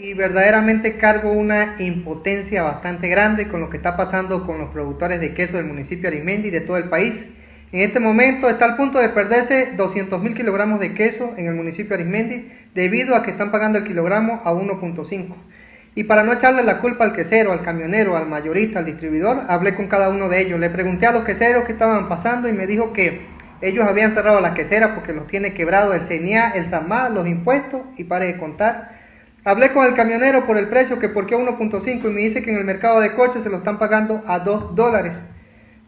Y verdaderamente cargo una impotencia bastante grande con lo que está pasando con los productores de queso del municipio de Arimendi y de todo el país. En este momento está al punto de perderse 200 mil kilogramos de queso en el municipio de Arismendi debido a que están pagando el kilogramo a 1.5. Y para no echarle la culpa al quesero, al camionero, al mayorista, al distribuidor, hablé con cada uno de ellos. Le pregunté a los queseros qué estaban pasando y me dijo que ellos habían cerrado la quesera porque los tiene quebrado el CENIA, el SAMA, los impuestos y pare de contar. Hablé con el camionero por el precio, que por qué 1.5 y me dice que en el mercado de coches se lo están pagando a 2 dólares.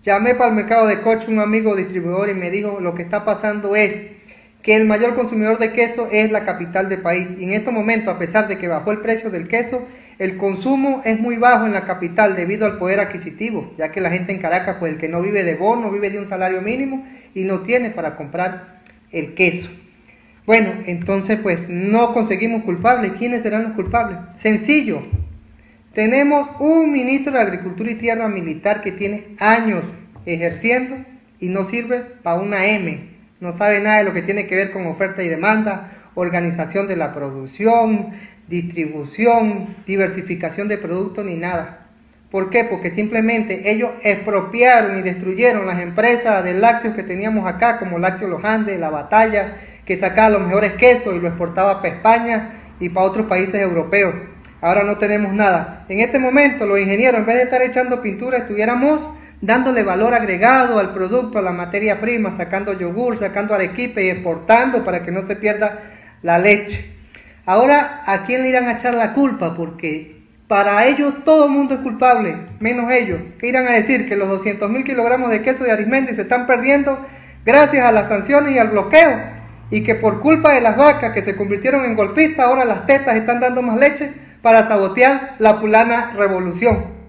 Llamé para el mercado de coches un amigo distribuidor y me dijo lo que está pasando es que el mayor consumidor de queso es la capital del país. Y en este momento, a pesar de que bajó el precio del queso, el consumo es muy bajo en la capital debido al poder adquisitivo, ya que la gente en Caracas, pues el que no vive de bono, vive de un salario mínimo y no tiene para comprar el queso. Bueno, entonces pues no conseguimos culpables. ¿Quiénes serán los culpables? Sencillo. Tenemos un ministro de Agricultura y Tierra militar que tiene años ejerciendo y no sirve para una M. No sabe nada de lo que tiene que ver con oferta y demanda, organización de la producción, distribución, diversificación de productos ni nada. ¿Por qué? Porque simplemente ellos expropiaron y destruyeron las empresas de lácteos que teníamos acá, como Lácteos Los Andes, La Batalla, que sacaba los mejores quesos y lo exportaba para España y para otros países europeos. Ahora no tenemos nada. En este momento los ingenieros, en vez de estar echando pintura, estuviéramos dándole valor agregado al producto, a la materia prima, sacando yogur, sacando arequipe y exportando para que no se pierda la leche. Ahora, ¿a quién le irán a echar la culpa? Porque para ellos todo el mundo es culpable, menos ellos. ¿Qué irán a decir? Que los 200 mil kilogramos de queso de Arismendi se están perdiendo gracias a las sanciones y al bloqueo y que por culpa de las vacas que se convirtieron en golpistas, ahora las tetas están dando más leche para sabotear la fulana revolución.